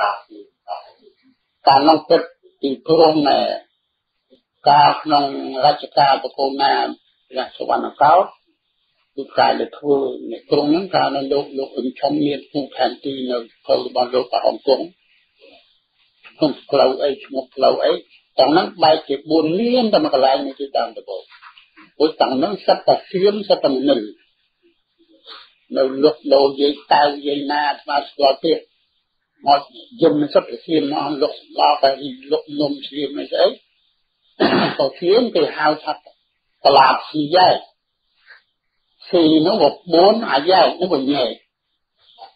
ការនោះពិតទីព្រមណែការក្នុងរាជការបកូនណារះសវណ្ណកោតគឺការលើធ្វើអ្នកក្រុងហ្នឹងការនៅលោកលោកអ៊ឹមឈុំមានភូមិផែនទីនៅផលរបស់លោកប្រអង្គគង់ក្នុងផ្លូវអីឈ្មោះផ្លូវអីទាំងហ្នឹងបែកជា4លានតែមួយកន្លែងនេះគឺតាមដំបូងព្រោះទាំងហ្នឹងសិតតែសៀមសិតតែមនុស្សនៅលុកលោយាយតៅយាយណាស្មាស្គាល់ទៀត មកយំសិតតែសៀមមកលុកឡោតែលុកនំសៀមអីស្អីក៏សៀមគេហៅថាតឡាបស៊ីយ៉ែស៊ីនោះមក4អាយ៉ែនោះវិញញ៉ែ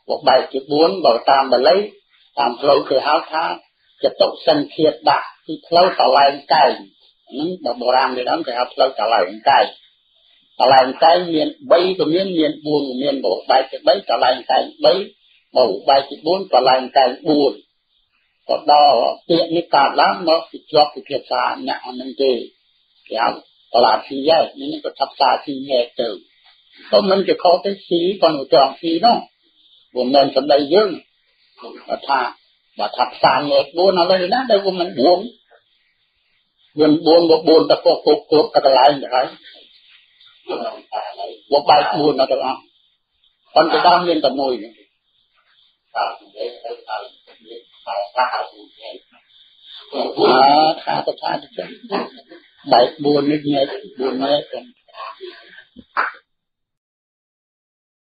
មកបែកជា4បើតាមបាលីតាមផ្លូវគេហៅថាចតុសង្ឃាតដាក់គឺផ្លូវតឡែងកែងហ្នឹងបើបុរាណគេដឹងគេហៅផ្លូវតឡែងកែងតឡែងកែងមាន3ក៏មានមាន4ក៏មានបើបែកជា3តឡែងកែង3 បើបែកជា4តឡែងកែង4ក៏ដល់ពាក្យនេះកើតឡើងមកពីជាប់ពីភាសាអ្នកអនឹងទេគេហៅតឡាស៊ីយ៉ែនេះក៏ថាផ្សារស៊ីញ៉ែទៅក៏មិនជាខុសទេស៊ីក៏នៅត្រង់ស៊ីនោះព្រោះមិនសម្ដីយើងថាបើថាផ្សារញ៉ែ4ឥឡូវណាដែលវាមិន4វា4មក4តកគ្រប់គ្រប់កន្លែងទៅហើយវាបែក4ដល់ទាំងអស់ប៉ុន្តែដល់មានតែមួយនេះតាមនិយា យទៅថាថាថាថាថាទៅថាទៅបែក4នេះញ៉ែ4ញ៉ែ